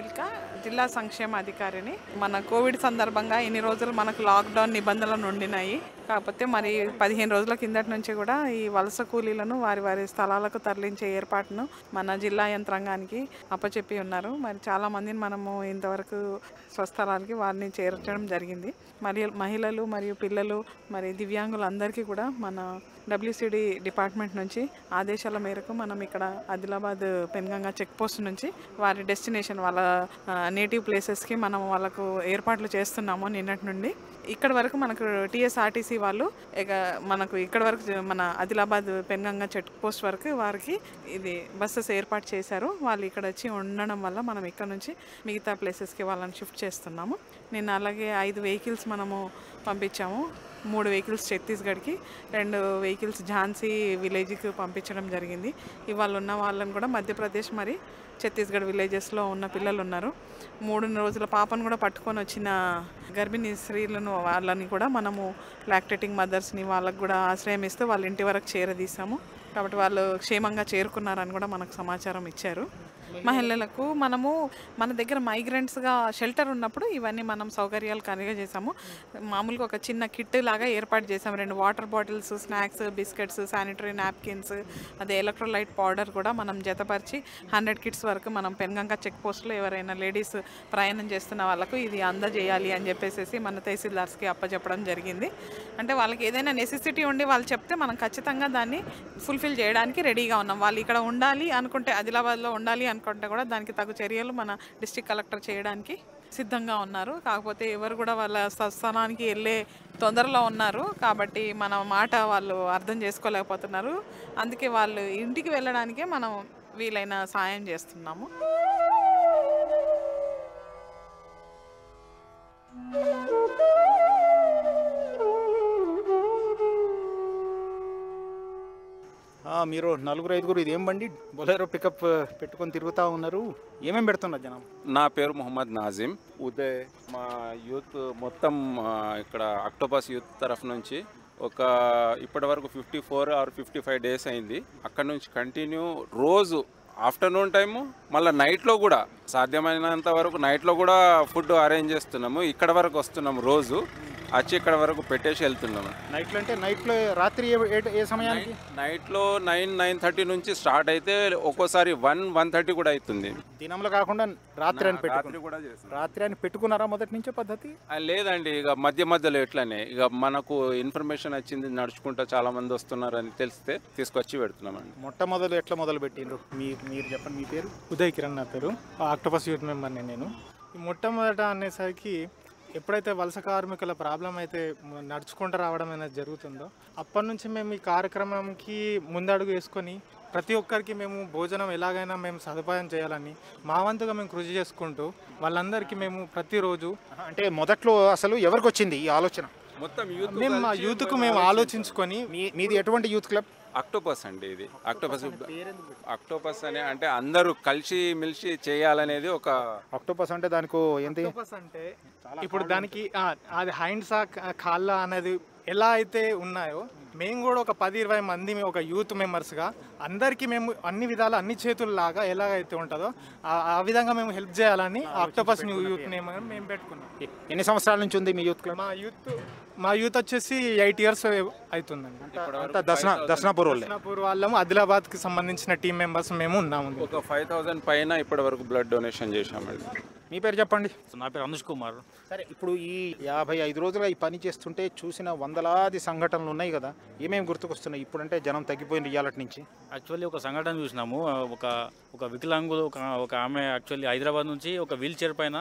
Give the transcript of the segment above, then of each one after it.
మిల్కా జిల్లా సంక్షేమ అధికారిని. మన కోవిడ్ సందర్భంగా ఇన్ని రోజులు మనకు లాక్డౌన్ నిబంధనలు ఉండినాయి. కాకపోతే మరి పదిహేను రోజుల కిందటి నుంచి కూడా ఈ వలస కూలీలను వారి వారి స్థలాలకు తరలించే ఏర్పాటును మన జిల్లా యంత్రాంగానికి అప్పచెప్పి ఉన్నారు. మరి చాలా మందిని మనము ఇంతవరకు స్వస్థలాలకి వారిని చేర్చడం జరిగింది. మరి మహిళలు మరియు పిల్లలు మరి దివ్యాంగులందరికీ కూడా మన డబ్ల్యూసిడి డిపార్ట్మెంట్ నుంచి ఆదేశాల మేరకు మనం ఇక్కడ ఆదిలాబాద్ పెన్గంగా చెక్ పోస్ట్ నుంచి వారి డెస్టినేషన్ వాళ్ళ నేటివ్ ప్లేసెస్కి మనం వాళ్ళకు ఏర్పాట్లు చేస్తున్నాము నిన్నటి నుండి. ఇక్కడ వరకు మనకు టీఎస్ఆర్టీసీ వాళ్ళు ఇక మనకు ఇక్కడ వరకు మన ఆదిలాబాద్ పెన్గంగ చెక్ పోస్ట్ వరకు వారికి ఇది బస్సెస్ ఏర్పాటు చేశారు. వాళ్ళు ఇక్కడ వచ్చి ఉండడం వల్ల మనం ఇక్కడ నుంచి మిగతా ప్లేసెస్కి వాళ్ళని షిఫ్ట్ చేస్తున్నాము. నిన్న అలాగే ఐదు వెహికల్స్ మనము పంపించాము. మూడు వెహికల్స్ ఛత్తీస్గఢ్కి రెండు వెహికల్స్ ఝాన్సీ విలేజ్కి పంపించడం జరిగింది. ఇవాళ ఉన్న వాళ్ళని కూడా మధ్యప్రదేశ్ మరి ఛత్తీస్గఢ్ విలేజెస్లో ఉన్న పిల్లలు ఉన్నారు మూడు రోజుల పాపను కూడా పట్టుకొని వచ్చిన గర్భిణీ స్త్రీలను వాళ్ళని కూడా మనము లాక్టేటింగ్ మదర్స్ని వాళ్ళకు కూడా ఆశ్రయం ఇస్తూ వాళ్ళ ఇంటి వరకు చేరదీసాము కాబట్టి వాళ్ళు క్షేమంగా చేరుకున్నారని కూడా మనకు సమాచారం ఇచ్చారు. మహిళలకు మనము మన దగ్గర మైగ్రెంట్స్గా షెల్టర్ ఉన్నప్పుడు ఇవన్నీ మనం సౌకర్యాలు చేసాము. మామూలుగా ఒక చిన్న కిట్ లాగా ఏర్పాటు చేసాము. రెండు water bottles snacks biscuits sanitary napkins అదే ఎలక్ట్రోలైట్ పౌడర్ కూడా మనం జతపరిచి హండ్రెడ్ కిట్స్ వరకు మనం పెన్గంగా చెక్ పోస్ట్లో ఎవరైనా లేడీస్ ప్రయాణం చేస్తున్న వాళ్ళకు ఇది అందజేయాలి అని చెప్పేసి మన తహసీల్దార్స్కి అప్పచెప్పడం జరిగింది. అంటే వాళ్ళకి ఏదైనా నెసెసిటీ ఉండి వాళ్ళు చెప్తే మనం ఖచ్చితంగా దాన్ని ఫుల్ఫిల్ చేయడానికి రెడీగా ఉన్నాం. వాళ్ళు ఇక్కడ ఉండాలి అనుకుంటే ఆదిలాబాద్లో ఉండాలి అనుకుంటే కూడా దానికి తగు చర్యలు మన డిస్టిక్ కలెక్టర్ చేయడానికి సిద్ధంగా ఉన్నారు. కాకపోతే ఎవరు కూడా వాళ్ళ స్వస్థానానికి వెళ్ళే తొందరలో ఉన్నారు. కాబట్టి మన మాట వాళ్ళు అర్థం చేసుకోలేకపోతున్నారు. అందుకే వాళ్ళు ఇంటికి వెళ్ళడానికే మనం వీలైన సాయం చేస్తున్నాము. ఆ, మీరు నలుగురు ఐదుగురు ఇది ఏం బండి? బొలేరో పికప్ పెట్టుకొని తిరుగుతూ ఉన్నారు. ఏమేమి పెడుతున్నారు జనం నా పేరు మొహమ్మద్ నాజిమ్. ఉదయ్ మా యూత్ మొత్తం ఇక్కడ అక్టోబస్ యూత్ తరఫు నుంచి ఒక ఇప్పటి వరకు fifty four or fifty five days అయింది. అక్కడ నుంచి కంటిన్యూ రోజు ఆఫ్టర్నూన్ టైము మళ్ళీ నైట్లో కూడా సాధ్యమైనంత వరకు నైట్లో కూడా ఫుడ్ అరేంజ్ చేస్తున్నాము. ఇక్కడ వరకు వస్తున్నాము రోజు. వచ్చి ఇక్కడ వరకు పెట్టేసి వెళ్తున్నాము నైట్లో అంటే నైట్లో రాత్రి ఏ- సమయానికి? నైట్లో నైన్ నైన్ థర్టీ నుంచి స్టార్ట్ అయితే ఒక్కోసారి వన్ వన్ థర్టీ కూడా అవుతుంది. దినంలో కాకుండా రాత్రి అని రాత్రి కూడా రాత్రి అని పెట్టుకున్నారా మొదటి నుంచే పద్ధతి? లేదండి ఇక మధ్య మధ్యలో ఎట్లనే ఇక మనకు ఇన్ఫర్మేషన్ వచ్చింది నడుచుకుంటా చాలా మంది వస్తున్నారని తెలిస్తే తీసుకొచ్చి పెడుతున్నామండి. మొట్టమొదలు ఎట్లా మొదలు పెట్టిండ్రు మీ మీరు చెప్పండి మీ పేరు? ఉదయ్ కిరణ్ నా పేరు. ఆక్టోపస్ యూత్ మెంబర్ని నేను. మొట్టమొదట అనేసరికి ఎప్పుడైతే వలస కార్మికుల ప్రాబ్లం అయితే నడుచుకుంటూ రావడం అనేది జరుగుతుందో అప్పటి నుంచి మేము ఈ కార్యక్రమంకి ముందడుగు వేసుకొని ప్రతి ఒక్కరికి మేము భోజనం ఎలాగైనా మేము సదుపాయం చేయాలని మా వంతుగా మేము కృషి చేసుకుంటూ వాళ్ళందరికీ మేము ప్రతిరోజు అంటే మొదట్లో అసలు ఎవరికి వచ్చింది ఈ ఆలోచన? మొత్తం యూత్ మేము మా యూత్కు మేము ఆలోచించుకొని మీ మీది ఎటువంటి యూత్ క్లబ్? అక్టోపస్ అండి ఇది. అక్టోపస్ అక్టోపస్ అనే అంటే అందరూ కలిసి మిలిసి చేయాలనేది ఒక ఆక్టోపస్ అంటే దానికి ఏంటి? ఆక్టోపస్ అంటే ఇప్పుడు దానికి ఆ, అది హైండ్స్ కాళ్ళ అనేది ఎలా అయితే ఉన్నాయో మేము కూడా ఒక పది ఇరవై మంది ఒక యూత్ మెంబర్స్గా అందరికీ మేము అన్ని విధాలు అన్ని చేతుల్లాగా ఎలాగైతే ఉంటుందో ఆ- విధంగా మేము హెల్ప్ చేయాలని ఆక్టోపస్ యూత్ నేమ్ మేము పెట్టుకున్నాం. ఎన్ని సంవత్సరాల నుంచి ఉంది మీ యూత్ క్లబ్ మా యూత్ మా యూత్ వచ్చేసి ఎయిట్ ఇయర్స్ అవుతుందండి. అంతా దర్శన దర్శనాపూర్ వాళ్ళే. కృష్ణాపూర్ వాళ్ళము ఆదిలాబాద్కి సంబంధించిన టీం మెంబర్స్ మేము ఉన్నాము ఒక ఫైవ్ థౌజండ్ పైన ఇప్పటి వరకు బ్లడ్ డొనేషన్ చేశామండి. మీ పేరు చెప్పండి. నా పేరు అనుష్ కుమార్. సరే ఇప్పుడు ఈ యాభై ఐదు రోజులుగా ఈ పని చేస్తుంటే చూసిన వందలాది సంఘటనలు ఉన్నాయి కదా ఏమేమి గుర్తుకొస్తున్నాయి? ఇప్పుడంటే జనం తగ్గిపోయింది ఇవాళ నుంచి. యాక్చువల్లీ ఒక సంఘటన చూసినాము. ఒక ఒక వికలాంగులు ఒక ఒక ఆమె యాక్చువల్లీ హైదరాబాద్ నుంచి ఒక వీల్ చైర్ పైన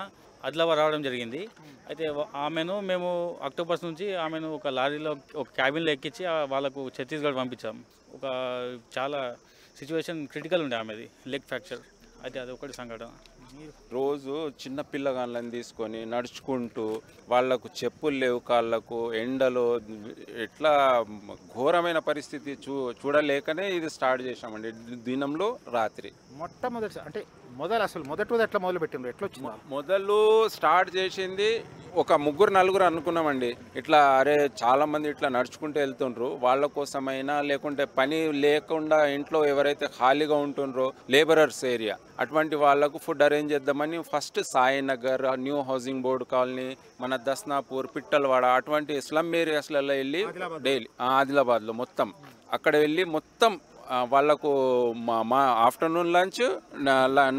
ఆదిలాబాద్ రావడం జరిగింది. అయితే ఆమెను మేము అక్టోబర్స్ నుంచి ఆమెను ఒక లారీలో ఒక క్యాబిన్లో ఎక్కించి వాళ్ళకు ఛత్తీస్గఢ్ పంపించాం. ఒక చాలా సిచ్యువేషన్ క్రిటికల్ ఉండే ఆమెది లెగ్ ఫ్రాక్చర్. అయితే అది ఒకటి సంఘటన. రోజు చిన్న పిల్లగాళ్ళని తీసుకొని నడుచుకుంటూ వాళ్ళకు చెప్పులు లేవు కాళ్ళకు ఎండలో ఎట్లా ఘోరమైన పరిస్థితి చూ చూడలేకనే ఇది స్టార్ట్ చేశామండి దినంలో రాత్రి. మొట్టమొదటి అంటే మొదలు అసలు మొదటి ఎట్లా మొదలు పెట్టిండ్రు ఎట్లా వచ్చింది? మొదలు స్టార్ట్ చేసింది ఒక ముగ్గురు నలుగురు అనుకున్నామండి. ఇట్లా అరే చాలా మంది ఇట్లా నడుచుకుంటూ వెళ్తుండ్రు. వాళ్ళ కోసమైనా లేకుంటే పని లేకుండా ఇంట్లో ఎవరైతే ఖాళీగా ఉంటుండ్రో లేబరర్స్ ఏరియా అటువంటి వాళ్ళకు ఫుడ్ అరేంజ్ చేద్దామని first Sainagar new housing board colony మన దస్నాపూర్ పిట్టలవాడ అటువంటి స్లమ్ ఏరియాస్లలో వెళ్ళి డైలీ ఆదిలాబాద్లో మొత్తం. అక్కడ వెళ్ళి మొత్తం వాళ్ళకు మా మా ఆఫ్టర్నూన్ లంచ్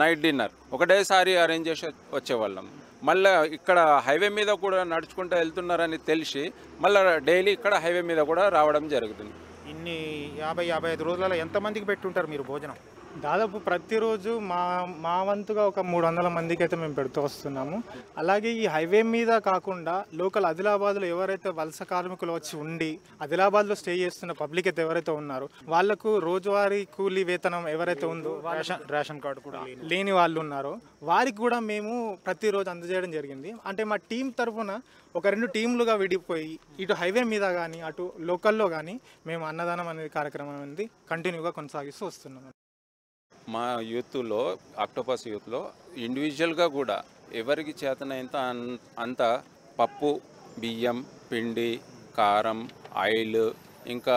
నైట్ డిన్నర్ ఒకటేసారి అరేంజ్ చేసి వచ్చేవాళ్ళం. మళ్ళీ ఇక్కడ హైవే మీద కూడా నడుచుకుంటూ వెళ్తున్నారని తెలిసి మళ్ళీ డైలీ ఇక్కడ హైవే మీద కూడా రావడం జరుగుతుంది. ఇన్ని యాభై యాభై ఐదు రోజులలో ఎంతమందికి పెట్టుంటారు మీరు భోజనం? దాదాపు ప్రతిరోజు మా మా వంతుగా ఒక మూడు వందల మందికి అయితే మేము పెడుతూ వస్తున్నాము అలాగే ఈ హైవే మీద కాకుండా లోకల్ ఆదిలాబాద్లో ఎవరైతే వలస కార్మికులు వచ్చి ఉండి ఆదిలాబాద్లో స్టే చేస్తున్న పబ్లిక్ అయితే ఎవరైతే ఉన్నారో వాళ్ళకు రోజువారీ కూలీ వేతనం ఎవరైతే ఉందో రేషన్ రేషన్ కార్డు కూడా. లేని వాళ్ళు ఉన్నారో వారికి కూడా మేము ప్రతిరోజు అందజేయడం జరిగింది అంటే మా టీం తరఫున ఒక రెండు టీంలుగా విడిపోయి ఇటు హైవే మీద కానీ అటు లోకల్లో కానీ మేము అన్నదానం అనేది కార్యక్రమం అనేది కంటిన్యూగా కొనసాగిస్తూ వస్తున్నాం మా యూత్లో ఆక్టోపస్ యూత్లో ఇండివిజువల్గా కూడా ఎవరికి చేతనైంత అంత పప్పు బియ్యం పిండి కారం ఆయిల్ ఇంకా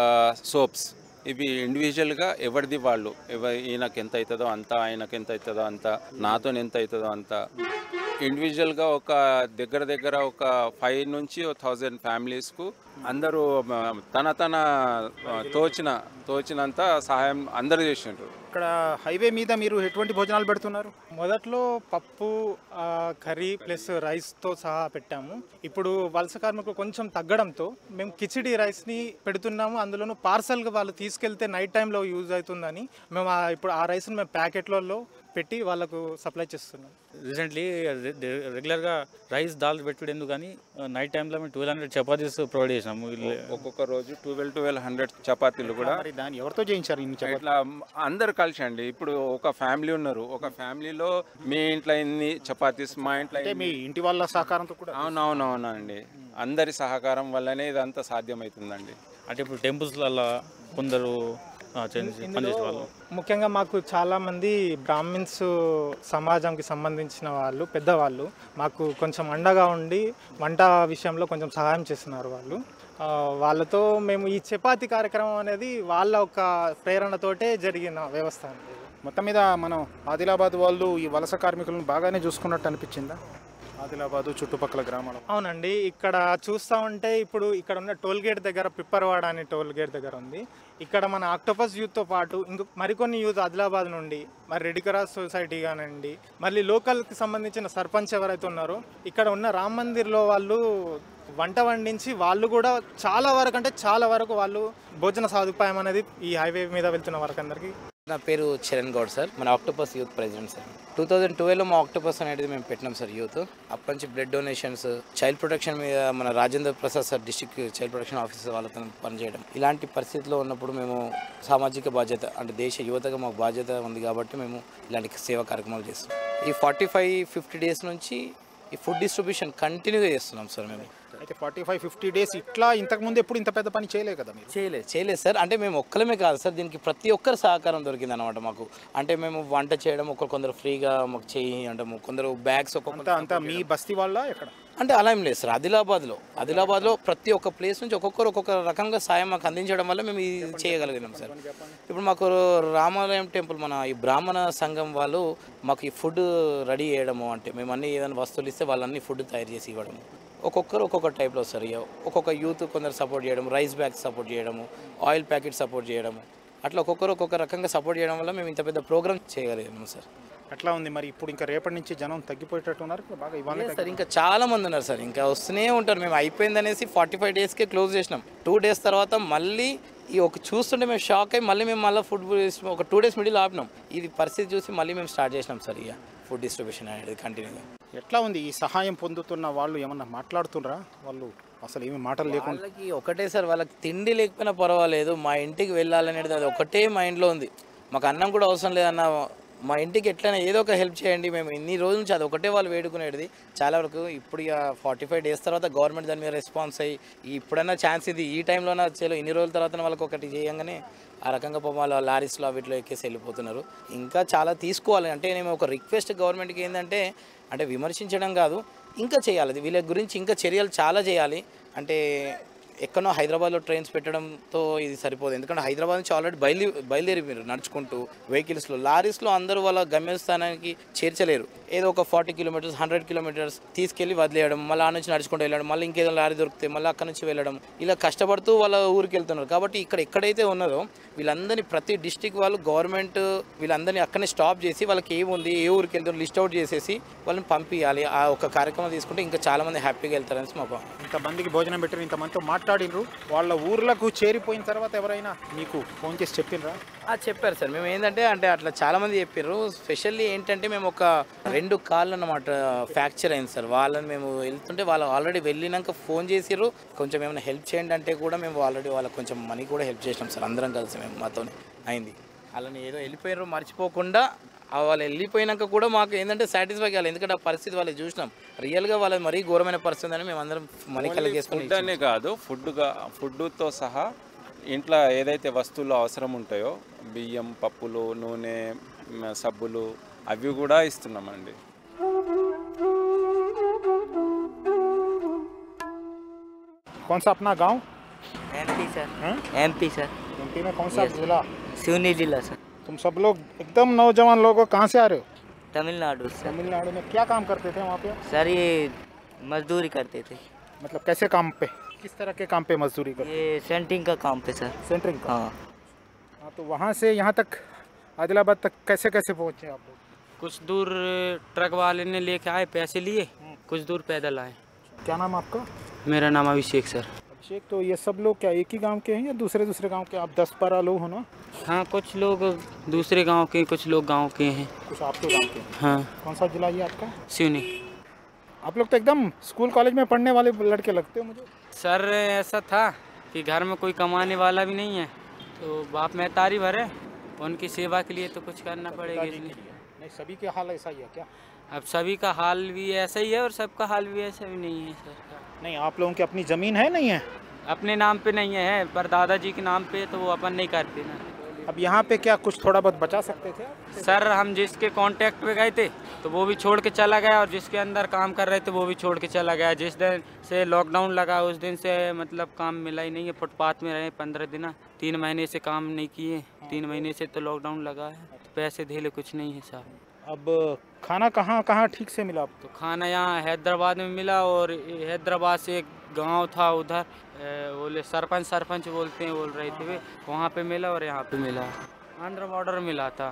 సోప్స్ ఇవి ఇండివిజువల్గా ఎవరిది వాళ్ళు. ఎవ ఈయనకి ఎంత అవుతుందో అంత ఆయనకి ఎంత అవుతుందో అంత నాతో ఎంత అవుతుందో అంత. ఇండివిజువల్గా ఒక దగ్గర దగ్గర ఒక ఫైవ్ నుంచి థౌజండ్ ఫ్యామిలీస్కు అందరూ తన తన తోచిన తోచినంత సహాయం అందరూ చేసిండ్రు. ఇక్కడ హైవే మీద మీరు ఎటువంటి భోజనాలు పెడుతున్నారు? మొదట్లో పప్పు కర్రీ ప్లస్ రైస్తో సహా పెట్టాము. ఇప్పుడు వలస కార్మికులు కొంచెం తగ్గడంతో మేము కిచిడి రైస్ని పెడుతున్నాము. అందులోనూ పార్సల్గా వాళ్ళు తీసుకెళ్తే నైట్ టైంలో యూజ్ అవుతుందని మేము ఆ- ఇప్పుడు ఆ రైస్ని మేము ప్యాకెట్లలో పెట్టి వాళ్ళకు సప్లై చేస్తున్నాం రీసెంట్లీ రెగ్యులర్గా రైస్ దాల్ పెట్టుడు ఎందుకు కానీ నైట్ టైంలో మేము ట్వెల్వ్ హండ్రెడ్ చపాతీస్ ప్రొవైడ్ చేసినాము ఒక్కొక్క రోజు ట్వెల్వ్ ట్వెల్వ్ హండ్రెడ్ చపాతీలు కూడా మరి దాన్ని ఎవరితో చేయించారు ఇన్ని చపాతీలు? ఇట్లా అందరు కలిసి అండి ఇప్పుడు ఒక ఫ్యామిలీ ఉన్నారు. ఒక ఫ్యామిలీలో మీ ఇంట్లో ఇన్ని చపాతీస్ మా ఇంట్లో మీ ఇంటి వాళ్ళ సహకారంతో కూడా అవునవునవునండి. అందరి సహకారం వల్లనే ఇదంతా సాధ్యమవుతుందండి. అంటే ఇప్పుడు టెంపుల్స్లలో కొందరు ముఖ్యంగా మాకు చాలా మంది బ్రాహ్మిన్స్ సమాజంకి సంబంధించిన వాళ్ళు పెద్దవాళ్ళు మాకు కొంచెం అండగా ఉండి వంట విషయంలో కొంచెం సహాయం చేస్తున్నారు వాళ్ళు. ఆ, వాళ్ళతో మేము ఈ చపాతి కార్యక్రమం అనేది వాళ్ళ ఒక ప్రేరణతోటే జరిగిన వ్యవస్థ మొత్తం మీద మనం ఆదిలాబాద్ వాళ్ళు ఈ వలస కార్మికులను బాగానే చూసుకున్నట్టు అనిపించిందా? ఆదిలాబాదు చుట్టుపక్కల గ్రామాలు. అవునండి ఇక్కడ చూస్తా ఉంటే ఇప్పుడు ఇక్కడ ఉన్న టోల్ గేట్ దగ్గర పిప్పర్వాడ అనే టోల్ గేట్ దగ్గర ఉంది. ఇక్కడ మన ఆక్టోపస్ యూత్తో పాటు ఇంకా మరికొన్ని యూత్ ఆదిలాబాద్ నుండి మరి రెడ్ క్రాస్ సొసైటీ కానివ్వండి మళ్ళీ లోకల్కి సంబంధించిన సర్పంచ్ ఎవరైతే ఉన్నారో ఇక్కడ ఉన్న రామ్ మందిర్లో వాళ్ళు వంట వండించి వాళ్ళు కూడా చాలా వరకు అంటే చాలా వరకు వాళ్ళు భోజన సదుపాయం అనేది ఈ హైవే మీద వెళ్తున్న వరకు అందరికీ నా పేరు చరణ్ గౌడ్ సార్. మన Octopus youth president sir. Two thousand ట్వెల్వ్లో మా ఆక్టోపస్ అనేది మేము పెట్టినాం సార్ యూత్. అప్పటి నుంచి బ్లడ్ డొనేషన్స్ చైల్డ్ ప్రొటెక్షన్ మీద మన Rajendra Prasad sir district child protection officer వాళ్ళతో పనిచేయడం. ఇలాంటి పరిస్థితిలో ఉన్నప్పుడు మేము సామాజిక బాధ్యత అంటే దేశ యువతగా మాకు బాధ్యత ఉంది కాబట్టి మేము ఇలాంటి సేవా కార్యక్రమాలు చేస్తాం ఈ ఫార్టీ ఫైవ్ ఫిఫ్టీ డేస్ నుంచి ఈ ఫుడ్ డిస్ట్రిబ్యూషన్ కంటిన్యూగా చేస్తున్నాం సార్ మేము. అయితే ఫార్టీ ఫైవ్ ఫిఫ్టీ డేస్ ఇట్లా ఇంతకుముందు ఎప్పుడు ఇంత పెద్ద పని చేయలే కదా మీరు? చేయలేదు చేయలేదు సార్. అంటే మేము ఒక్కలమే కాదు సార్ దీనికి ప్రతి ఒక్కరి సహకారం దొరికింది అనమాట మాకు. అంటే మేము వంట చేయడం ఒకరు కొందరు ఫ్రీగా మాకు చేయి అంటే కొందరు బ్యాగ్స్ ఒక్కొక్క అంతా మీ బస్తీ వాళ్ళ ఎక్కడ? అంటే అలా ఏం లేదు సార్ ఆదిలాబాద్లో. ఆదిలాబాద్లో ప్రతి ఒక్క ప్లేస్ నుంచి ఒక్కొక్కరు ఒక్కొక్క రకంగా సాయం మాకు అందించడం వల్ల మేము ఇది చేయగలిగినాం సార్. ఇప్పుడు మాకు రామాలయం టెంపుల్ మన ఈ బ్రాహ్మణ సంఘం వాళ్ళు మాకు ఈ ఫుడ్ రెడీ చేయడము అంటే మేము అన్ని ఏదైనా వస్తువులు ఇస్తే వాళ్ళన్ని ఫుడ్ తయారు చేసి ఇవ్వడము. ఒక్కొక్కరు ఒక్కొక్క టైప్లో సార్ ఇక ఒక్కొక్క యూత్ కొందరు సపోర్ట్ చేయడం రైస్ బ్యాగ్స్ సపోర్ట్ చేయడము ఆయిల్ ప్యాకెట్ సపోర్ట్ చేయడము అట్లా ఒక్కొక్కరు ఒక్కొక్క రకంగా సపోర్ట్ చేయడం వల్ల మేము ఇంత పెద్ద ప్రోగ్రామ్ చేయగలిగాము సార్. ఎట్లా ఉంది. మరి ఇప్పుడు ఇంకా రేపటి నుంచి జనం తగ్గిపోయేటట్టు ఉన్నారు బాగా ఇవాళ లేదు సార్ ఇంకా చాలా మంది ఉన్నారు సార్. ఇంకా వస్తూనే ఉంటారు. మేము అయిపోయింది అనేసి ఫార్టీ ఫైవ్ డేస్కే క్లోజ్ చేసినాం. టూ డేస్ తర్వాత మళ్ళీ ఈ ఒక చూస్తుంటే మేము షాక్ అయ్యి మళ్ళీ మేము మళ్ళీ ఫుడ్ ఒక టూ డేస్ మిడిల్ ఆపినాం. ఇది పరిస్థితి చూసి మళ్ళీ మేము స్టార్ట్ చేసినాం సార్ ఇక ఫుడ్ డిస్ట్రిబ్యూషన్ అనేది కంటిన్యూగా ఎట్లా ఉంది? ఈ సహాయం పొందుతున్న వాళ్ళు ఏమన్నా మాట్లాడుతున్నారా వాళ్ళు అసలు ఏమి మాటలు లేకుండా వాళ్ళకి ఒకటే సార్ వాళ్ళకి తిండి లేకపోయినా పర్వాలేదు. మా ఇంటికి వెళ్ళాలనేది అది ఒకటే మైండ్లో ఉంది. మాకు అన్నం కూడా అవసరం లేదన్న మా ఇంటికి ఎట్లయినా ఏదో ఒక హెల్ప్ చేయండి మేము ఇన్ని రోజుల నుంచి అది ఒకటే వాళ్ళు వేడుకునేది చాలా వరకు ఇప్పుడు ఇక ఫార్టీ ఫైవ్ డేస్ తర్వాత గవర్నమెంట్ దాని మీద రెస్పాన్స్ అయ్యి ఇప్పుడైనా ఛాన్స్ ఇది ఈ టైంలోనే చలో ఇన్ని రోజుల తర్వాత వాళ్ళకి ఒకటి చేయంగానే ఆ రకంగా పాపం వాళ్ళ లారీస్లో వీటిలో ఎక్కేసి వెళ్ళిపోతున్నారు. ఇంకా చాలా తీసుకోవాలి. అంటే నేను ఒక రిక్వెస్ట్ గవర్నమెంట్కి ఏంటంటే అంటే విమర్శించడం కాదు ఇంకా చేయాలి. వీళ్ళ గురించి ఇంకా చర్యలు చాలా చేయాలి. అంటే ఎక్కడో హైదరాబాద్లో ట్రైన్స్ పెట్టడంతో ఇది సరిపోదు. ఎందుకంటే హైదరాబాద్ నుంచి ఆల్రెడీ బయలు బయలుదేరి మీరు నడుచుకుంటూ వెహికల్స్లో. లారీస్లో అందరూ వాళ్ళ గమ్యస్థానానికి చేర్చలేరు. ఏదో ఒక ఫార్టీ కిలోమీటర్స్ హండ్రెడ్ కిలోమీటర్స్ తీసుకెళ్ళి వదిలేయడం మళ్ళీ ఆ నుంచి నడుచుకుంటూ వెళ్ళడం మళ్ళీ ఇంకేదో లారీ దొరికితే మళ్ళీ అక్కడ నుంచి వెళ్ళడం ఇలా కష్టపడుతూ వాళ్ళ ఊరికి వెళ్తున్నారు. కాబట్టి ఇక్కడ ఎక్కడైతే ఉన్నదో వీళ్ళందరినీ ప్రతి డిస్టిక్ వాళ్ళు గవర్నమెంట్ వీళ్ళందరినీ అక్కడనే స్టాప్ చేసి వాళ్ళకి ఏముంది ఏ ఊరికి వెళ్తారు లిస్ట్ అవుట్ చేసేసి వాళ్ళని పంపించాలి ఆ ఒక కార్యక్రమం తీసుకుంటే ఇంకా చాలామంది హ్యాపీగా వెళ్తారని మా భావన. ఇంతమందికి భోజనం పెట్టిన ఇంతమందితో మాట్లాడినరు వాళ్ళ ఊర్లకు చేరిపోయిన తర్వాత ఎవరైనా మీకు ఫోన్ చేసి చెప్పినరా ఆ, చెప్పారు సార్. మేము ఏంటంటే అంటే అట్లా చాలా మంది చెప్పారు స్పెషల్లీ ఏంటంటే మేము ఒక రెండు కాళ్ళు అన్నమాట ఫ్రాక్చర్ అయింది సార్. వాళ్ళని మేము వెళ్తుంటే వాళ్ళు ఆల్రెడీ వెళ్ళినాక ఫోన్ చేసిర్రు. కొంచెం ఏమైనా హెల్ప్ చేయండి అంటే కూడా మేము ఆల్రెడీ వాళ్ళకి కొంచెం మనీ కూడా హెల్ప్ చేసినాం సార్. అందరం కలిసి మేము మాతోనే అయింది. వాళ్ళని ఏదో వెళ్ళిపోయారు మర్చిపోకుండా వాళ్ళు వెళ్ళిపోయినాక కూడా మాకు ఏంటంటే సాటిస్ఫై కావాలి ఎందుకంటే ఆ పరిస్థితి వాళ్ళు చూసినాం రియల్గా వాళ్ళది మరీ ఘోరమైన పరిస్థితి ఉందని మేము అందరం మనీ కలెక్ట్ చేసుకుని ఫుడ్ అనే కాదు ఫుడ్గా ఫుడ్తో సహా ఇంట్లో ఏదైతే వస్తువులు అవసరం ఉంటాయో బియ్యం పప్పులు నూనె మ, సబ్బులు అవి కూడా ఇస్తున్నామండి कौन सा अपना गांव एमपी सर हैं? एमपी सर एमपी में कौन सा जिला सिवनी जिला सर तुम सब लोग एकदम नौजवान लोग हो कहाँ से आ रहे हो? तमिलनाडु सर तमिलनाडु में क्या काम करते थे वहाँ पे? सर ये मजदूरी करते थे। मतलब कैसे काम पे? किस तरह के काम पे मजदूरी करते ये सेंटिंग का काम पे सर। सेंटरिंग का? हाँ। हाँ तो वहाँ से यहाँ तक आदिलाबाद तक कैसे कैसे पहुँचे आप लोग? कुछ दूर ट्रक वाले ने लेके आए पैसे लिए। कुछ दूर पैदल आए। क्या नाम आपका? मेरा नाम अभिषेक सर। अभिषेक तो ये सब लोग क्या एक ही गाँव के हैं या दूसरे दूसरे गाँव के आप दस बारह लोग हो ना हाँ कुछ लोग दूसरे गाँव के कुछ लोग गाँव के हैं। कुछ आपके गाँव के? हाँ। कौन सा जिला ये आपका? सिवनी। आप लोग तो एकदम स्कूल कॉलेज में पढ़ने वाले लड़के लगते हो मुझे। सर ऐसा था कि घर में कोई कमाने वाला भी नहीं है तो बाप में तारी भरे उनकी सेवा के लिए तो कुछ करना पड़ेगा नहीं सभी के हाल ऐसा ही है क्या? अब सभी का हाल भी ऐसा ही है और सबका हाल भी ऐसा भी नहीं है सर नहीं आप लोगों की अपनी ज़मीन है नहीं है? अपने नाम पे नहीं है पर दादाजी के नाम पे तो वो अपन नहीं करते ना। अब यहाँ पे क्या कुछ थोड़ा बहुत बचा सकते थे सर हम जिसके कांटेक्ट पे गए थे तो वो भी छोड़ के चला गया और जिसके अंदर काम कर रहे थे वो भी छोड़ के चला गया। जिस दिन से लॉकडाउन लगा उस दिन से मतलब काम मिला ही नहीं है फुटपाथ में रहे पंद्रह दिन तीन महीने से काम नहीं किए तीन महीने से तो लॉकडाउन लगा है। पैसे धेले कुछ नहीं है साहब। अब खाना कहाँ कहाँ ठीक से मिला आपको? तो खाना यहाँ हैदराबाद में मिला और हैदराबाद से एक गाँव था उधर बोले सरपंच सरपंच बोलते हैं बोल रहे थे वे वहाँ पे मिला और यहाँ पे मिला। आंध्र बॉर्डर मिला था।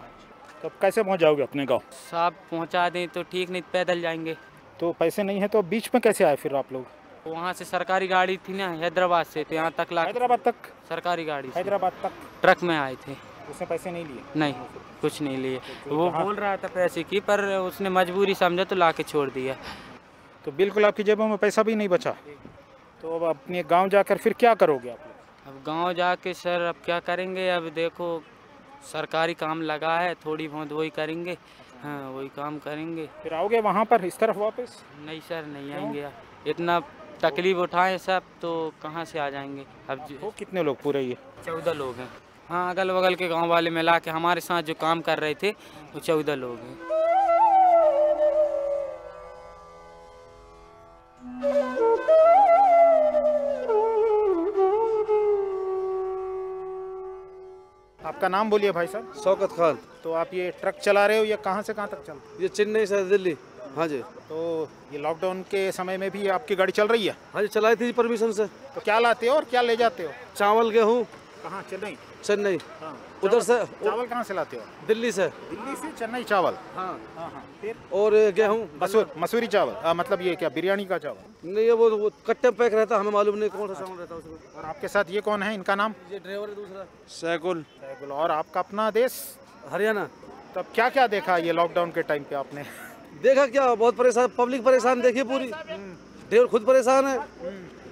तो अब कैसे पहुँच जाओगे अपने गाँव? साहब पहुँचा दें तो ठीक नहीं पैदल जाएँगे। तो पैसे नहीं है तो बीच में कैसे आए फिर आप लोग? वहाँ से सरकारी गाड़ी थी ना हैदराबाद से तो यहाँ तक ला हैदराबाद तक? सरकारी गाड़ी हैदराबाद तक? ट्रक में आए थे। उसने पैसे नहीं लिए? नहीं कुछ नहीं लिए। वो बोल रहा था पैसे की पर उसने मजबूरी समझा तो ला के छोड़ दिया। तो बिल्कुल आपकी जेबों में पैसा भी नहीं बचा? तो अब अपने गाँव जाकर फिर क्या करोगे आप अब गाँव जाके सर अब क्या करेंगे? अब देखो सरकारी काम लगा है थोड़ी बहुत वही करेंगे। हाँ वही काम करेंगे। फिर आओगे वहाँ पर इस तरफ़ वापस? नहीं सर नहीं आएँगे। इतना तकलीफ़ उठाए सब तो कहाँ से आ जाएँगे? अब हो कितने लोग पूरे ये? चौदह लोग हैं। हाँ अगल बगल के गाँव वाले मिला के हमारे साथ जो काम कर रहे थे वो चौदह लोग हैं। आपका नाम बोलिए भाई साहब। शौकत खान। तो आप ये ट्रक चला रहे हो या कहाँ से कहाँ तक चल ये चेन्नई से दिल्ली। हाँ जी। तो ये लॉकडाउन के समय में भी आपकी गाड़ी चल रही है? हाँ जी चलाई थी परमिशन से। तो क्या लाते हो और क्या ले जाते हो? चावल गेहूँ। कहाँ चेन्नई? चेन्नई। हाँ। उधर से चावल कहाँ से लाते हो? दिल्ली से। दिल्ली से चेन्नई चावल? हाँ। हाँ फिर? और गेहूँ। मसूर मसूरी चावल। आ, मतलब ये क्या बिरयानी का चावल? नहीं ये वो, वो कट्टे पैक रहता हमें मालूम नहीं कौन सा चावल रहता है उसमें। और आपके साथ ये कौन है इनका नाम? ये ड्राइवर है दूसरा। सैकुल। सैगुल और आपका अपना देश? हरियाणा। तब क्या क्या देखा ये लॉकडाउन के टाइम पे आपने? देखा क्या बहुत परेशान पब्लिक परेशान देखी पूरी। ड्राइवर खुद परेशान है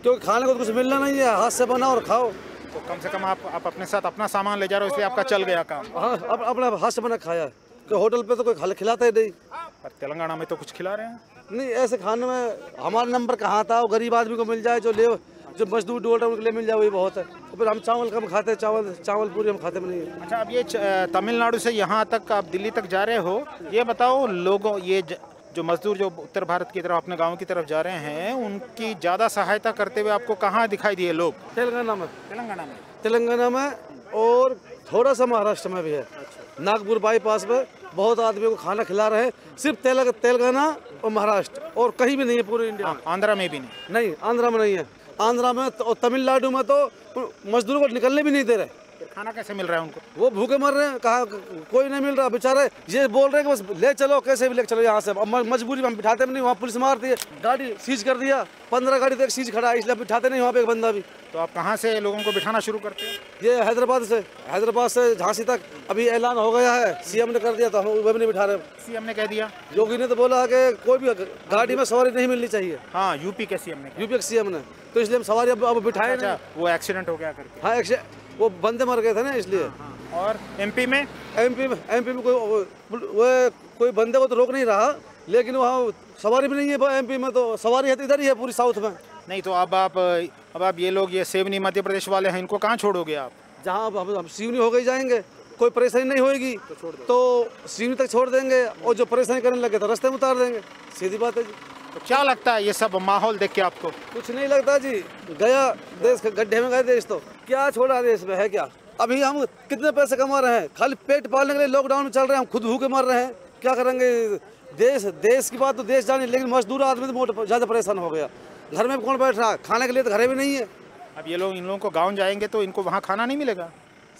क्योंकि खाने को तो कुछ मिलना नहीं है हाथ से बनाओ और खाओ। तो कम से कम आप आप अपने साथ अपना सामान ले जा रहे हो इसलिए आपका चल गया काम। हाँ अब अपना हाथ से बना खाया कि होटल पे तो कोई खिला- खिलाता ही नहीं। पर तेलंगाना में तो कुछ खिला रहे हैं? नहीं ऐसे खाने में हमारा नंबर कहाँ था? वो गरीब आदमी को मिल जाए जो ले जो मजदूर डोल रहे हैं उनके लिए मिल जाए वही बहुत है। तो फिर हम चावल कम खाते हैं चावल चावल पूरी हम खाते में नहीं अच्छा अब ये तमिलनाडु से यहाँ तक आप दिल्ली तक जा रहे हो ये बताओ लोगों ये ज- जो मजदूर जो उत्तर भारत की तरफ़ अपने गाँव की तरफ़ जा रहे हैं उनकी ज़्यादा सहायता करते हुए आपको कहाँ दिखाई दिए लोग? तेलंगाना में। तेलंगाना में। तेलंगाना में और थोड़ा सा महाराष्ट्र में भी है। नागपुर बाईपास में बहुत आदमियों को खाना खिला रहे हैं। सिर्फ़ तेलंग तेलंगाना और महाराष्ट्र और कहीं भी नहीं है पूरे इंडिया आंध्रा में भी नहीं। नहीं आंध्रा में नहीं है। आंध्रा में तो, और तमिलनाडु में तो मजदूरों को निकलने भी नहीं दे रहे। फिर खाना कैसे मिल रहा है उनको? वो भूखे मर रहे हैं कहा कोई नहीं मिल रहा बेचारे ये बोल रहे हैं कि बस ले चलो कैसे भी ले चलो यहाँ से। मजबूरी में हम बिठाते भी नहीं वहाँ पुलिस मारती है गाड़ी सीज कर दिया पंद्रह गाड़ी तक सीज खड़ा है इसलिए बिठाते नहीं वहाँ पे एक बंदा भी। तो आप कहाँ से लोगों को बिठाना शुरू करते हैं? ये हैदराबाद से हैदराबाद से झांसी तक अभी ऐलान हो गया है सीएम ने कर दिया तो हम वो भी नहीं बिठा रहे। सीएम ने कह दिया? योगी ने तो बोला कि कोई भी गाड़ी में सवारी नहीं मिलनी चाहिए। हाँ यूपी के सीएम ने यूपी के सीएम ने तो इसलिए हम सवारी अब बिठाए अच्छा वो एक्सीडेंट हो गया करके। हाँ वो बंदे मर गए थे ना इसलिए। और एमपी में? एमपी में एमपी में कोई वो, वो कोई बंदे को तो रोक नहीं रहा लेकिन वहाँ सवारी भी नहीं है एमपी में तो सवारी है तो इधर ही है पूरी साउथ में। नहीं तो अब आप अब आप ये लोग ये सेवनी मध्य प्रदेश वाले हैं इनको कहाँ छोड़ोगे आप? जहाँ अब हम, हम सिवनी हो गई जाएँगे कोई परेशानी नहीं होगी तो सिवनी तक छोड़ देंगे और जो परेशानी करने लगे तो रास्ते में उतार देंगे। सीधी बात है जी। तो क्या लगता है ये सब माहौल देख के आपको? कुछ नहीं लगता जी। गया देश के गड्ढे में गए देश तो। क्या छोड़ा देश में है क्या? अभी हम कितने पैसे कमा रहे हैं? खाली पेट पालने के लिए लॉकडाउन में चल रहे हैं हम खुद भूखे मर रहे हैं। क्या करेंगे? देश देश की बात तो देश जाने लेकिन मजदूर आदमी तो बहुत ज़्यादा परेशान हो गया। घर में कौन बैठ रहा? खाने के लिए तो घरे भी नहीं है। अब ये लोग इन लोगों को गाँव जाएँगे तो इनको वहाँ खाना नहीं मिलेगा?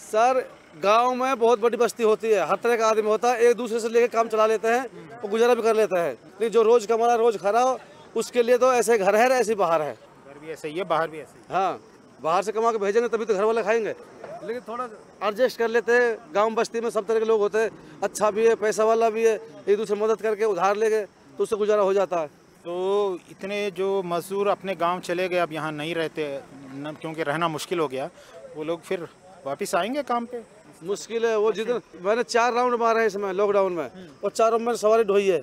सर गाँव में बहुत बड़ी बस्ती होती है। हर तरह का आदमी होता है एक दूसरे से लेकर काम चला लेते हैं और गुजारा भी कर लेते हैं। लेकिन जो रोज कमा रहा रोज खा रहा हो उसके लिए तो ऐसे घर है ऐसे बाहर है। घर भी ऐसे ही है बाहर भी ऐसे हाँ। बाहर से कमा के भेजेंगे तभी तो घर वाले खाएँगे। लेकिन थोड़ा एडजस्ट कर लेते हैं गाँव बस्ती में सब तरह के लोग होते हैं अच्छा भी है पैसा वाला भी है एक दूसरे मदद करके उधार ले गए तो उससे गुजारा हो जाता है। तो इतने जो मजदूर अपने गाँव चले गए अब यहाँ नहीं रहते न, क्योंकि रहना मुश्किल हो गया वो लोग फिर वापस आएँगे काम पे? मुश्किल है वो जितने मैंने चार राउंड मारे हैं इसमें लॉकडाउन में और चारों में सवारी ढोई है।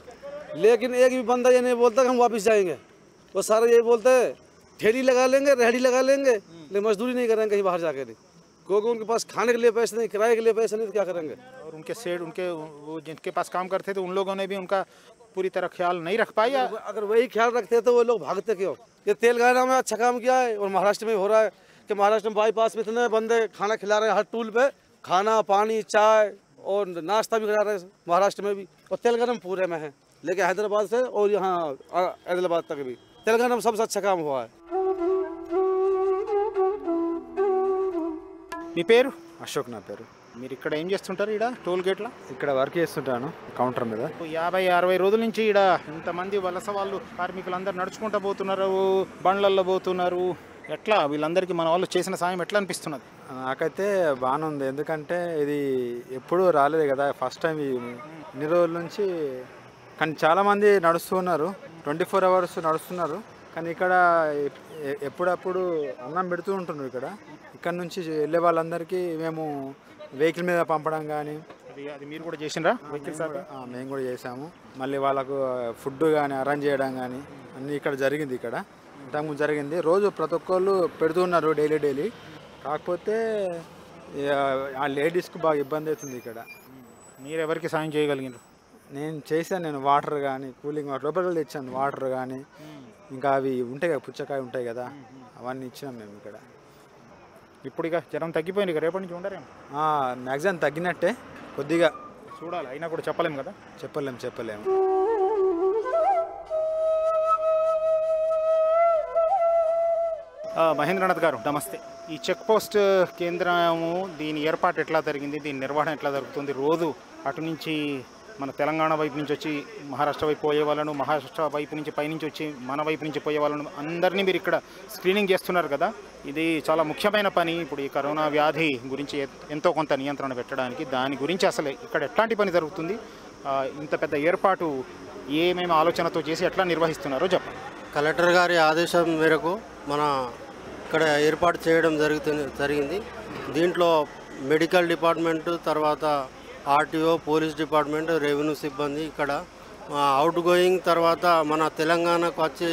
लेकिन एक भी बंदा ये नहीं बोलता कि हम वापस जाएँगे। वो सारे यही बोलते हैं ठेली लगा लेंगे रेहड़ी लगा लेंगे लेकिन मजदूरी नहीं करेंगे कहीं बाहर जाके नहीं। क्योंकि उनके पास खाने के लिए पैसे नहीं किराए के लिए पैसे नहीं तो क्या करेंगे? और उनके सेठ उनके वो जिनके पास काम करते थे उन लोगों ने भी उनका पूरी तरह ख्याल नहीं रख पाया? अगर वही ख्याल रखते तो वो लोग भागते क्यों? ये तेलंगाना में अच्छा काम किया है और महाराष्ट्र में हो रहा है कि महाराष्ट्र में बाईपास में इतने बंदे खाना खिला रहे हैं हर टूल पे खाना पानी चाय और नाश्ता भी करा रहे हैं महाराष्ट्र में भी। और तेलंगाना में पूरे में है लेकिन हैदराबाद से और यहाँ हैदराबाद तक भी। तेलंगाना में सबसे अच्छा काम हुआ है మీ పేరు అశోక్ నా పేరు మీరు ఇక్కడ ఏం చేస్తుంటారు ఇక్కడ టోల్ గేట్లా ఇక్కడ వర్క్ చేస్తుంటాను కౌంటర్ మీద యాభై అరవై రోజుల నుంచి ఇక్కడ ఇంతమంది వలస వాళ్ళు కార్మికులు అందరు నడుచుకుంటూ పోతున్నారు బండ్లల్లో పోతున్నారు ఎట్లా వీళ్ళందరికీ మన వాళ్ళు చేసిన సాయం ఎట్లా అనిపిస్తున్నది నాకైతే బాగానే ఉంది ఎందుకంటే ఇది ఎప్పుడూ రాలేదు కదా ఫస్ట్ టైం ఈ ఇన్ని రోజుల నుంచి కానీ చాలామంది నడుస్తూ ఉన్నారు. ట్వంటీ ఫోర్ అవర్స్ నడుస్తున్నారు. కానీ ఇక్కడ ఎప్పుడప్పుడు అన్నం పెడుతూ ఉంటున్నారు ఇక్కడ. ఇక్కడ నుంచి వెళ్ళే వాళ్ళందరికీ మేము వెహికల్ మీద పంపడం కానీ అది మీరు కూడా వెహికల్ సార్? మేము కూడా చేసాము. మళ్ళీ వాళ్ళకు ఫుడ్ కానీ అరేంజ్ చేయడం కానీ అన్నీ ఇక్కడ జరిగింది ఇక్కడ. ఇంతకుముందు జరిగింది. రోజు ప్రతి ఒక్కళ్ళు పెడుతున్నారు డైలీ డైలీ. కాకపోతే ఆ లేడీస్కి బాగా ఇబ్బంది అవుతుంది ఇక్కడ. మీరు ఎవరికి సాయం చేయగలిగినారు నేను చేశాను నేను వాటర్ కానీ కూలింగ్ వాటర్ లోపల తెచ్చాను వాటర్ కానీ ఇంకా అవి ఉంటాయి కదా పుచ్చకాయ ఉంటాయి కదా అవన్నీ ఇచ్చినాం మేము ఇక్కడ. ఇప్పుడు ఇక జ్వరం తగ్గిపోయింది ఇక రేపటి నుంచి ఉండరేమో? మ్యాక్సిమం తగ్గినట్టే కొద్దిగా. చూడాలి అయినా కూడా చెప్పలేము కదా? చెప్పలేము చెప్పలేము మహేంద్రనాథ్ గారు నమస్తే. ఈ చెక్ పోస్ట్ కేంద్రము దీని ఏర్పాటు ఎట్లా జరిగింది దీని నిర్వహణ ఎట్లా జరుగుతుంది రోజు అటు నుంచి మన తెలంగాణ వైపు నుంచి వచ్చి మహారాష్ట్ర వైపు పోయే వాళ్ళను మహారాష్ట్ర వైపు నుంచి పైనుంచి వచ్చి మన వైపు నుంచి పోయే వాళ్ళను అందరినీ మీరు ఇక్కడ స్క్రీనింగ్ చేస్తున్నారు కదా. ఇది చాలా ముఖ్యమైన పని. ఇప్పుడు ఈ కరోనా వ్యాధి గురించి ఎంతో కొంత నియంత్రణ పెట్టడానికి దాని గురించి అసలు ఇక్కడ ఎట్లాంటి పని జరుగుతుంది? ఇంత పెద్ద ఏర్పాటు ఏమేమి ఆలోచనతో చేసి ఎట్లా నిర్వహిస్తున్నారో చెప్పండి. కలెక్టర్ గారి ఆదేశం మేరకు మన ఇక్కడ ఏర్పాటు చేయడం జరుగుతుంది జరిగింది. దీంట్లో మెడికల్ డిపార్ట్మెంటు తర్వాత ఆర్టీఓ పోలీస్ డిపార్ట్మెంట్ రెవెన్యూ సిబ్బంది ఇక్కడ అవుట్ గోయింగ్ తర్వాత మన తెలంగాణకు వచ్చే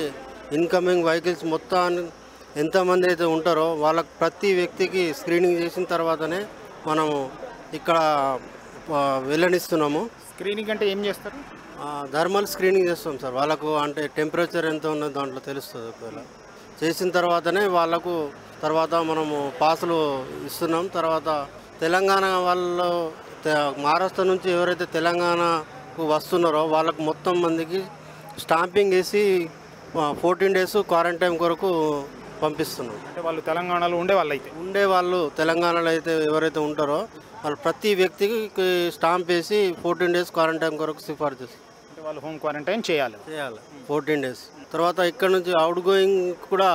ఇన్కమింగ్ వెహికల్స్ మొత్తాన్ని ఎంతమంది అయితే ఉంటారో వాళ్ళకి ప్రతి వ్యక్తికి స్క్రీనింగ్ చేసిన తర్వాతనే మనము ఇక్కడ ఆ, వెళ్ళనిస్తున్నాము స్క్రీనింగ్ అంటే ఏం చేస్తారు? థర్మల్ స్క్రీనింగ్ చేస్తాం సార్. వాళ్ళకు అంటే టెంపరేచర్ ఎంత ఉన్నదో దాంట్లో తెలుస్తుంది ఒకవేళ. చేసిన తర్వాతనే వాళ్ళకు తర్వాత మనము పాసులు ఇస్తున్నాం. తర్వాత తెలంగాణ వాళ్ళు మహారాష్ట్ర నుంచి ఎవరైతే తెలంగాణకు వస్తున్నారో వాళ్ళకు మొత్తం మందికి స్టాంపింగ్ వేసి ఫోర్టీన్ డేస్ క్వారంటైన్ కొరకు పంపిస్తున్నాం. అంటే వాళ్ళు తెలంగాణలో ఉండే వాళ్ళు అయితే ఉండే వాళ్ళు తెలంగాణలో అయితే ఎవరైతే ఉంటారో వాళ్ళు ప్రతి వ్యక్తికి స్టాంప్ వేసి ఫోర్టీన్ డేస్ క్వారంటైన్ కొరకు సిఫార్సు చేస్తారు. వాళ్ళు హోమ్ క్వారంటైన్ చేయాలి. చేయాలి. Fourteen days. తర్వాత ఇక్కడ నుంచి అవుట్ గోయింగ్ కూడా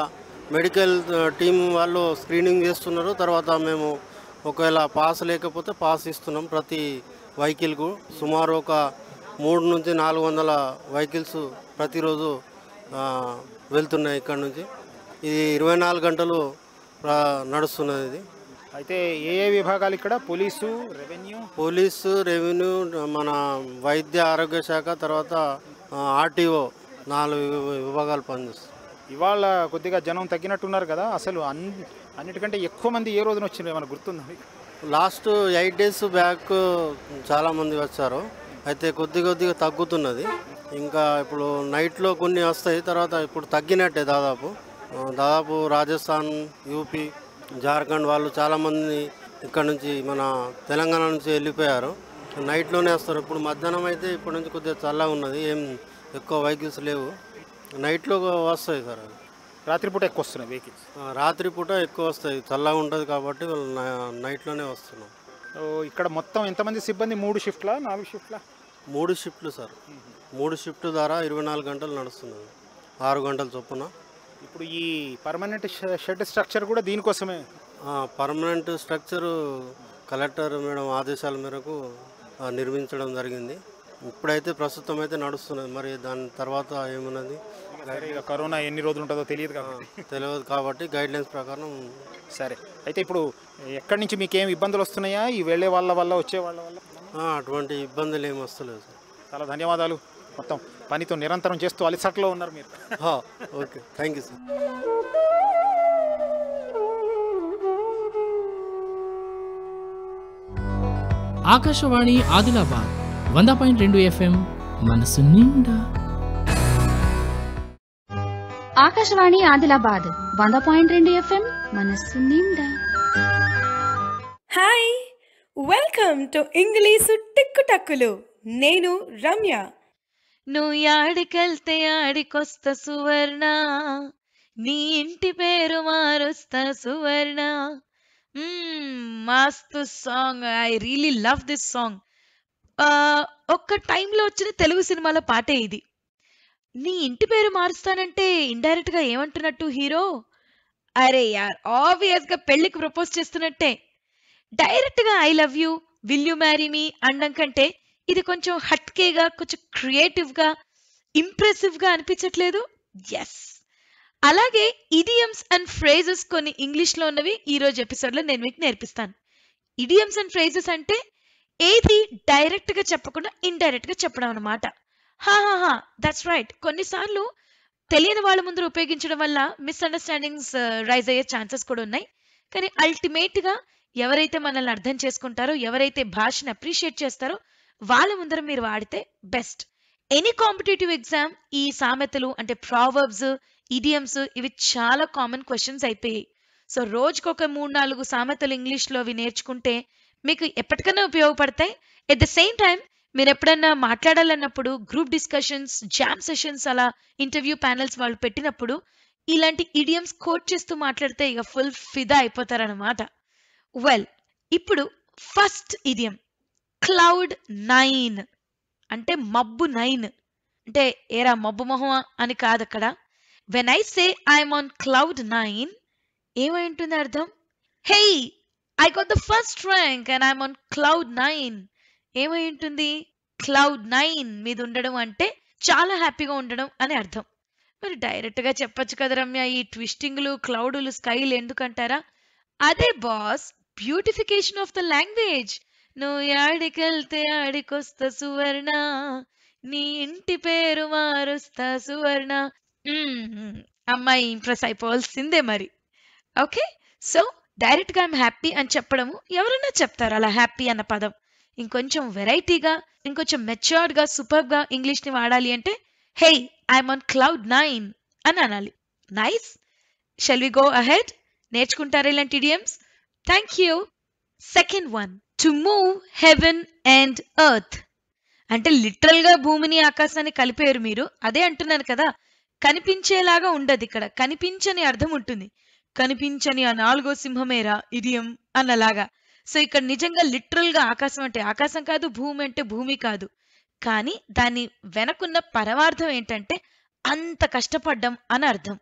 మెడికల్ టీం వాళ్ళు స్క్రీనింగ్ చేస్తున్నారు. తర్వాత మేము ఒకవేళ పాస్ లేకపోతే పాస్ ఇస్తున్నాం ప్రతి వెహికల్కు. సుమారు ఒక మూడు నుంచి నాలుగు వందల వెహికల్స్ ప్రతిరోజు వెళ్తున్నాయి ఇక్కడ నుంచి. ఇది ఇరవై నాలుగు గంటలు నడుస్తున్నది ఇది. అయితే ఏ ఏ విభాగాలు ఇక్కడ? Police revenue? పోలీసు రెవెన్యూ మన వైద్య ఆరోగ్య శాఖ తర్వాత ఆర్టీఓ నాలుగు విభ- విభాగాలు పనిచేస్తాయి ఇవాళ కొద్దిగా జనం తగ్గినట్టున్నారు కదా అసలు అన్ అన్నిటికంటే ఎక్కువ మంది ఏ రోజున వచ్చింది ఏమైనా గుర్తుందా మీకు? లాస్ట్ ఎయిట్ డేస్ బ్యాక్ చాలామంది వచ్చారు. అయితే కొద్ది కొద్దిగా తగ్గుతున్నది. ఇంకా ఇప్పుడు నైట్లో కొన్ని వస్తాయి తర్వాత ఇప్పుడు తగ్గినట్టే దాదాపు. దాదాపు రాజస్థాన్ యూపీ జార్ఖండ్ వాళ్ళు చాలామంది ఇక్కడ నుంచి మన తెలంగాణ నుంచి వెళ్ళిపోయారు. నైట్లోనే వస్తారు. ఇప్పుడు మధ్యాహ్నం అయితే ఇప్పటి నుంచి కొద్దిగా చల్లగా ఉన్నది. ఏం ఎక్కువ వెహికల్స్ లేవు. నైట్లో వస్తాయి సార్ రాత్రిపూట ఎక్కువ వస్తున్నాయి వెహికల్స్ రాత్రిపూట ఎక్కువ వస్తాయి చల్లగా ఉంటుంది కాబట్టి వాళ్ళు నైట్లోనే వస్తున్నాం. ఇక్కడ మొత్తం ఎంతమంది సిబ్బంది? మూడు షిఫ్ట్లా? నాలుగు షిఫ్ట్లా? మూడు షిఫ్ట్లు సార్. మూడు షిఫ్ట్ ద్వారా ఇరవై నాలుగు గంటలు నడుస్తున్నది ఆరు గంటల చొప్పున. ఇప్పుడు ఈ పర్మనెంట్ షెడ్ స్ట్రక్చర్ కూడా దీనికోసమే? పర్మనెంట్ స్ట్రక్చరు కలెక్టర్ మేడం ఆదేశాల మేరకు ఆ, నిర్మించడం జరిగింది. ఇప్పుడైతే ప్రస్తుతం అయితే నడుస్తున్నది. మరి దాని తర్వాత ఏమున్నది? సరే, ఇక కరోనా ఎన్ని రోజులు ఉంటుందో తెలియదు కాబట్టి. తెలియదు కాబట్టి గైడ్ లైన్స్ ప్రకారం సరే అయితే ఇప్పుడు ఎక్కడి నుంచి మీకు ఏం ఇబ్బందులు వస్తున్నాయా? ఈ వెళ్ళే వాళ్ళ వల్ల వచ్చే వాళ్ళ వల్ల? ఆ, అటువంటి ఇబ్బందులు ఏమి వస్తలేదు సార్. చాలా ధన్యవాదాలు. మొత్తం పనితో నిరంతరం చేస్తూ అలిసట్లో ఉన్నారు మీరు. Okay. Thank you sir Akashvani Adilabad వంద పాయింట్ రెండు ఎఫ్ఎం మనసు నిండా. ఆకాశవాణి ఆదిలాబాద్ వంద పాయింట్ రెండు ఎఫ్ఎం మనస్సు నిండా. హాయ్ వెల్కమ్ టు ఇంగ్లీషు టిక్కుటక్కులు నేను రమ్య నువ్వు యాడికెళ్తే ఆడికొస్తా సువర్ణ. నీ ఇంటి పేరు మారుస్తా సువర్ణ. మస్తు song I really love this song ఒక్క టైంలో వచ్చిన తెలుగు సినిమాలో పాటే ఇది. నీ ఇంటి పేరు మారుస్తానంటే ఇండైరెక్ట్గా ఏమంటున్నట్టు హీరో? అరే యార్ ఆబ్వియస్గా పెళ్ళికి ప్రపోజ్ చేస్తున్నట్టే. డైరెక్ట్గా I love you will you marry me అనడం కంటే ఇది కొంచెం హట్కేగా కొంచెం క్రియేటివ్గా ఇంప్రెసివ్గా అనిపించట్లేదు? ఎస్ అలాగే ఇడియమ్స్ అండ్ ఫ్రేజెస్ కొన్ని ఇంగ్లీష్లో ఉన్నవి ఈ రోజు ఎపిసోడ్లో నేను మీకు నేర్పిస్తాను. ఇడియమ్స్ అండ్ ఫ్రేజెస్ అంటే ఏది డైరెక్ట్గా చెప్పకుండా ఇండైరెక్ట్గా చెప్పడం అనమాట హాహాహా దట్స్ రైట్ కొన్నిసార్లు తెలియని వాళ్ళ ముందు ఉపయోగించడం వల్ల మిస్అండర్స్టాండింగ్స్ రైజ్ uh, అయ్యే ఛాన్సెస్ కూడా ఉన్నాయి. కానీ అల్టిమేట్గా ఎవరైతే మనల్ని అర్థం చేసుకుంటారో ఎవరైతే భాషను అప్రిషియేట్ చేస్తారో వాళ్ళ ముందర మీరు వాడితే బెస్ట్ ఎనీ కాంపిటేటివ్ ఎగ్జామ్ ఈ సామెతలు అంటే ప్రావర్బ్స్ ఇడియమ్స్ ఇవి చాలా కామన్ క్వశ్చన్స్ అయిపోయాయి. సో రోజుకొక మూడు నాలుగు సామెతలు ఇంగ్లీష్లో అవి నేర్చుకుంటే మీకు ఎప్పటికైనా ఉపయోగపడతాయి. ఎట్ ద సేమ్ టైం మీరు ఎప్పుడన్నా మాట్లాడాలన్నప్పుడు గ్రూప్ డిస్కషన్స్ జామ్ సెషన్స్ అలా ఇంటర్వ్యూ ప్యానల్స్ వాళ్ళు పెట్టినప్పుడు ఇలాంటి ఇడియమ్స్ కోట్ చేస్తూ మాట్లాడితే ఇక ఫుల్ ఫిదా అయిపోతారనమాట వెల్ ఇప్పుడు ఫస్ట్ ఇడియం క్లౌడ్ నైన్ అంటే మబ్బు నైన్. అంటే ఏరా మబ్బు మొహమా అని కాదు అక్కడ. When I say I'm on cloud nine ఏమై ఉంటుంది అర్థం? Hey I got the first rank and I'm on cloud nine. ఏమై ఉంటుంది క్లౌడ్ నైన్ మీద ఉండడం అంటే చాలా హ్యాపీగా ఉండడం అని అర్థం. మరి డైరెక్ట్గా చెప్పొచ్చు కదా రమ్య ఈ ట్విస్టింగ్లు క్లౌడులు స్కైలు ఎందుకంటారా? అదే boss beautification of the language. నువ్వు ఆడికెళ్తే ఆడికొస్తా సువర్ణ నీ ఇంటి పేరు మారుస్తా సువర్ణ. అమ్మాయి ఇంప్రెస్ అయిపోవాల్సిందే మరి. ఓకే? సో డైరెక్ట్గా ఐమ్ హ్యాపీ అని చెప్పడము ఎవరైనా చెప్తారు అలా హ్యాపీ అన్న పదం. ఇంకొంచెం వెరైటీగా ఇంకొంచెం మెచ్యూర్డ్గా సూపర్గా ఇంగ్లీష్ని వాడాలి అంటే hey I'm on cloud nine అని అనాలి. Nice shall we go ahead నేర్చుకుంటారా ఇలాంటి idioms thank you second one to move heaven and earth అంటే లిటరల్గా భూమిని ఆకాశాన్ని కలిపారు మీరు. అదే అంటున్నాను కదా. కనిపించేలాగా ఉండదు ఇక్కడ. కనిపించని అర్థం ఉంటుంది. కనిపించని ఆ నాలుగో సింహమేరా ఇడియం అన్నలాగా. సో ఇక్కడ నిజంగా లిటరల్గా ఆకాశం అంటే ఆకాశం కాదు భూమి అంటే భూమి కాదు. కానీ దాని వెనకున్న పరమార్థం ఏంటంటే అంత కష్టపడ్డం అని అర్థం.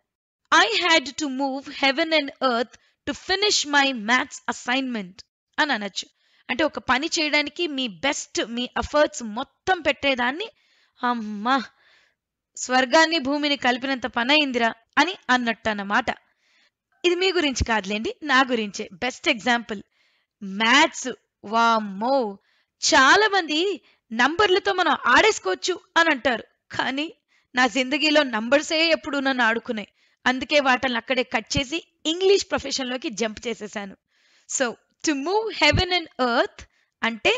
I had to move heaven and earth to finish my maths assignment అని అనొచ్చు. అంటే ఒక పని చేయడానికి మీ బెస్ట్ మీ ఎఫర్ట్స్ మొత్తం పెట్టేదాన్ని అమ్మా స్వర్గాన్ని భూమిని కలిపినంత పని అయిందిరా అని అన్నట్టు అన్నమాట. ఇది మీ గురించి కాదులేండి నా గురించే. Best example maths. వామ్మో! చాలా మంది నంబర్లతో మనం ఆడేసుకోవచ్చు అని అంటారు. కానీ నా జిందగీలో నంబర్సే ఎప్పుడు నన్ను ఆడుకున్నాయి. అందుకే వాటిని అక్కడే కట్ చేసి ఇంగ్లీష్ ప్రొఫెషన్లోకి జంప్ చేసేసాను. So to move heaven and earth అంటే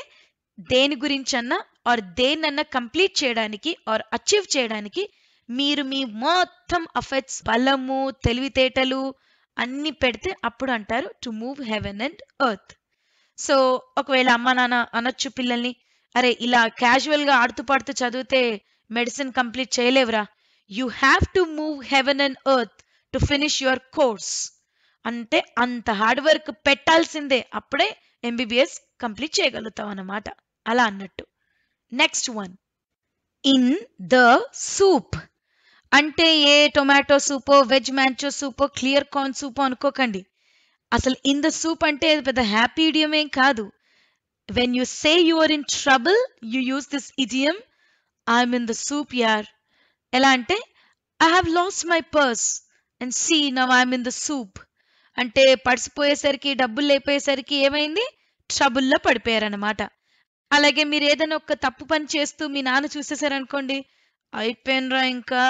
దేని గురించన్నా ఆర్ దేన్నన్నా కంప్లీట్ చేయడానికి ఆర్ అచీవ్ చేయడానికి మీరు మీ మొత్తం అఫెక్ట్స్ బలము తెలివితేటలు అన్ని పెడితే అప్పుడు అంటారు to move heaven and earth. So ఒకవేళ అమ్మ నాన్న అనొచ్చు పిల్లల్ని అరే ఇలా క్యాజువల్గా గా ఆడుతూ పాడుతూ చదివితే medicine complete చేయలేవురా. You have to move heaven and earth to finish your course. అంటే అంత హార్డ్ వర్క్ పెట్టాల్సిందే అప్పుడే ఎంబీబీఎస్ కంప్లీట్ చేయగలుగుతాం అన్నమాట. అలా అన్నట్టు. Next one. In the soup. అంటే ఏ టొమాటో సూపో వెజ్ మ్యాంచో సూపో క్లియర్ కార్న్ సూపో అనుకోకండి. అసలు ఇన్ ద సూప్ అంటే అది పెద్ద హ్యాపీ ఇడియం ఏం కాదు. When you say you are in trouble you use this idiom I'm in the soup యార్ ఎలా అంటే I have lost my purse and see now I'm in the soup అంటే పడిసిపోయేసరికి డబ్బులు లేపోయేసరికి ఏమైంది? ట్రబుల్లో పడిపోయారనమాట అలాగే మీరు ఏదైనా ఒక తప్పు పని చేస్తూ మీ నాన్న చూసేసారనుకోండి అయిపోయినరా ఇంకా?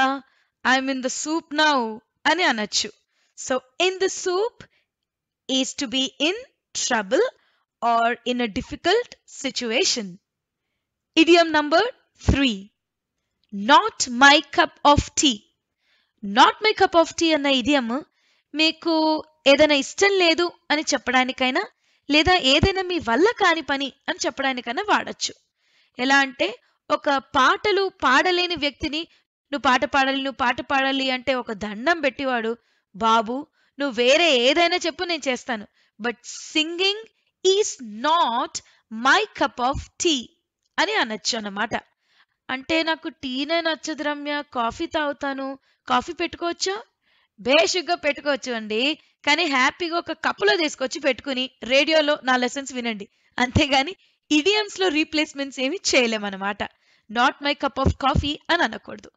I'm in the soup now అని అనొచ్చు. So in the soup is to be in trouble or in a difficult situation. Idiom number three not my cup of tea not my cup of tea అన్న idiom మీకు ఏదైనా ఇష్టం లేదు అని చెప్పడానికైనా లేదా ఏదైనా మీ వల్ల కాని పని అని చెప్పడానికైనా వాడచ్చు. ఎలా అంటే ఒక పాటలు పాడలేని వ్యక్తిని నువ్వు పాట పాడాలి నువ్వు పాట పాడాలి అంటే ఒక దండం పెట్టివాడు బాబు నువ్వు వేరే ఏదైనా చెప్పు నేను చేస్తాను. But singing is not my cup of tea అని అనొచ్చు అన్నమాట. అంటే నాకు టీనే నచ్చదు రమ్య. కాఫీ తాగుతాను. కాఫీ పెట్టుకోవచ్చా? బేషుగ్గా పెట్టుకోవచ్చు అండి. కానీ హ్యాపీగా ఒక కప్పులో తీసుకొచ్చి పెట్టుకుని రేడియోలో నా లెసన్స్ వినండి. అంతేగాని ఇడియమ్స్లో రీప్లేస్మెంట్స్ ఏమి చేయలేమన్నమాట. Not my cup of coffee అని అనకూడదు.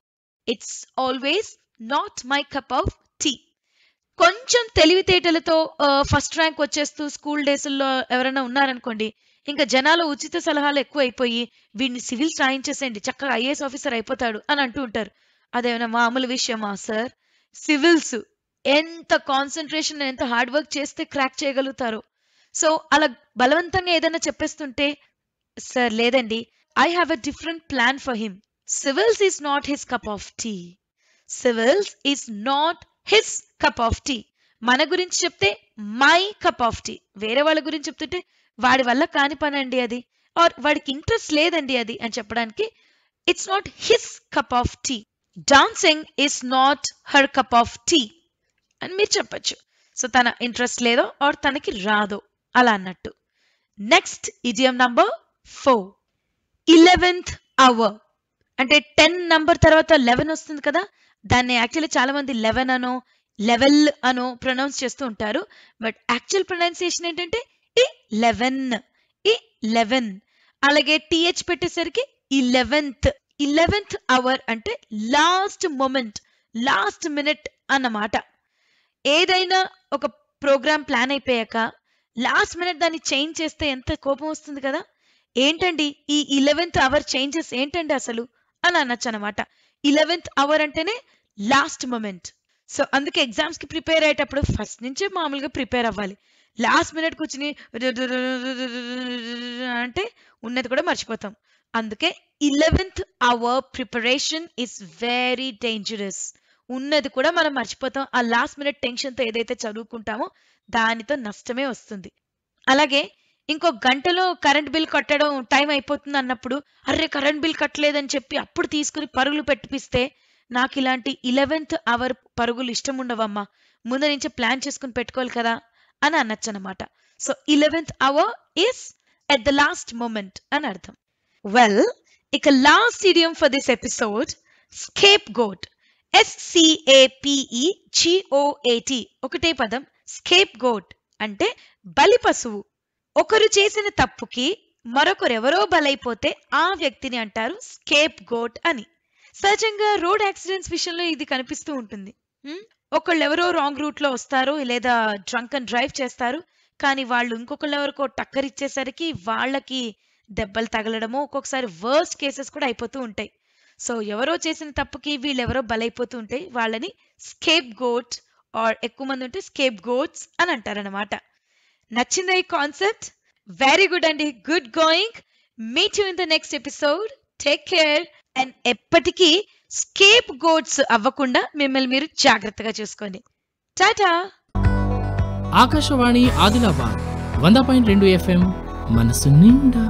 It's always not my cup of tea కొంచెం తెలివితేటలతో ఫస్ట్ ర్యాంక్ వచ్చేస్తూ స్కూల్ డేస్లో ఎవరైనా ఉన్నారనుకోండి ఇంకా జనాలు ఉచిత సలహాలు ఎక్కువ అయిపోయి వీడిని సివిల్స్ రాయించేసేయండి చక్కగా ఐఏఎస్ ఆఫీసర్ అయిపోతాడు అని అంటూ ఉంటారు. అదేమైనా మామూలు విషయమా సార్? సివిల్స్ ఎంత కాన్సన్ట్రేషన్ ఎంత హార్డ్ వర్క్ చేస్తే క్రాక్ చేయగలుగుతారు. సో అలా బలవంతంగా ఏదైనా చెప్పేస్తుంటే సార్ లేదండి I have a different plan for him. Civils is not his cup of tea. Civils is not his cup of tea మన గురించి చెప్తే మై కప్ ఆఫ్ టీ వేరే వాళ్ళ గురించి చెప్తుంటే వాడి వల్ల కాని పని అండి అది. ఆర్ వాడికి ఇంట్రెస్ట్ లేదండి అది అని చెప్పడానికి it's not his cup of tea dancing is not her cup of tea అని మీరు చెప్పొచ్చు. సో తన ఇంట్రెస్ట్ లేదో ఆర్ తనకి రాదో అలా అన్నట్టు. Next idiom number four eleventh hour అంటే టెన్ నంబర్ తర్వాత లెవెన్ వస్తుంది కదా దాన్ని యాక్చువల్లీ చాలా మంది లెవెన్ అనో లెవెల్ అనో ప్రొనౌన్స్ చేస్తూ ఉంటారు. బట్ యాక్చువల్ ప్రొనౌన్సియేషన్ ఏంటంటే ఈ లెవెన్ ఈ లెవెన్ అలాగే టీహెచ్ పెట్టేసరికి ఇలెవెన్త్ ఇలెవెన్త్ అవర్ అంటే లాస్ట్ మొమెంట్ లాస్ట్ మినిట్ అన్నమాట. ఏదైనా ఒక ప్రోగ్రామ్ ప్లాన్ అయిపోయాక లాస్ట్ మినిట్ దాన్ని చేంజ్ చేస్తే ఎంత కోపం వస్తుంది కదా? ఏంటండి ఈ ఇలెవెన్త్ అవర్ చేంజెస్ ఏంటండి అసలు? అని అనొచ్చు అనమాట ఇలెవెంత్ అవర్ అంటేనే లాస్ట్ మూమెంట్ సో అందుకే ఎగ్జామ్స్కి ప్రిపేర్ అయ్యేటప్పుడు ఫస్ట్ నుంచే మామూలుగా ప్రిపేర్ అవ్వాలి. లాస్ట్ మినిట్ కూర్చుని అంటే ఉన్నది కూడా మర్చిపోతాం. అందుకే eleventh hour preparation is very dangerous ఉన్నది కూడా మనం మర్చిపోతాం. ఆ లాస్ట్ మినిట్ టెన్షన్తో ఏదైతే చదువుకుంటామో దానితో నష్టమే వస్తుంది. అలాగే ఇంకో గంటలో కరెంట్ బిల్ కట్టడం టైం అయిపోతుంది అన్నప్పుడు అరే కరెంట్ బిల్ కట్టలేదని చెప్పి అప్పుడు తీసుకుని పరుగులు పెట్టిపిస్తే నాకు ఇలాంటి ఇలెవెన్త్ అవర్ పరుగులు ఇష్టం ఉండవమ్మా. ముందు నుంచే ప్లాన్ చేసుకుని పెట్టుకోవాలి కదా అని అనొచ్చు అనమాట so eleventh hour is at the last moment అని అర్థం. వెల్ ఇక last idiom for this episode scapegoat S C A P E G O A T ఒకటే పదం స్కేప్ గోట్ అంటే బలి పశువు. ఒకరు చేసిన తప్పుకి మరొకరెవరో బలైపోతే ఆ వ్యక్తిని అంటారు స్కేప్ గోట్ అని. సహజంగా రోడ్ యాక్సిడెంట్స్ విషయంలో ఇది కనిపిస్తూ ఉంటుంది. ఒకళ్ళు ఎవరో రాంగ్ రూట్లో వస్తారు లేదా డ్రంక్ అండ్ డ్రైవ్ చేస్తారు కానీ వాళ్ళు ఇంకొకళ్ళు ఎవరికో టక్కర్ ఇచ్చేసరికి వాళ్ళకి దెబ్బలు తగలడము ఒక్కొక్కసారి వర్స్ట్ కేసెస్ కూడా అయిపోతూ ఉంటాయి. సో ఎవరో చేసిన తప్పుకి వీళ్ళెవరో బలైపోతూ ఉంటాయి వాళ్ళని స్కేప్ గోట్ ఆర్ ఎక్కువ మంది ఉంటే స్కేప్ గోట్స్ అని అంటారనమాట నచ్చిందా ఈ కాన్సెప్ట్ వెరీ గుడ్ అండి. Good going meet you in the next episode take care and ఎప్పటికీ స్కేప్ గోడ్స్ అవ్వకుండా మిమ్మల్ని మీరు జాగ్రత్తగా చూసుకోండి. టాటా ఆకాశవాణి ఆదిలాబాద్ వంద పాయింట్ రెండు ఎఫ్ఎం మనసు నిండా.